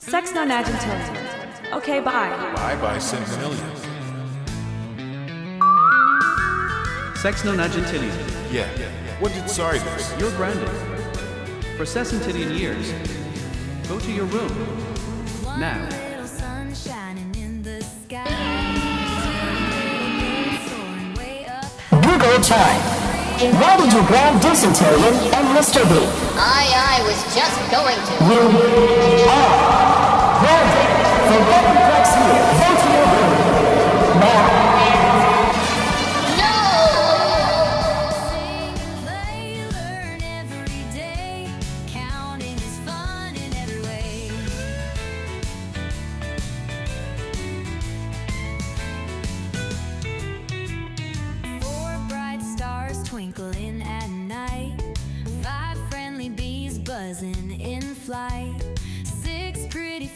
Sex nonagentillion. Okay, bye. Bye bye centennial. Sex nonagentillion. Yeah. What did sorry do? You're grounded. For sescentillion years. Go to your room. Now. Little sun shining in the sky. Soaring way. Googolchime. Why did you grab Dysenterian and Mr. B? I, I was just going to. You are twinkling at night. Five friendly bees buzzing in flight. Six pretty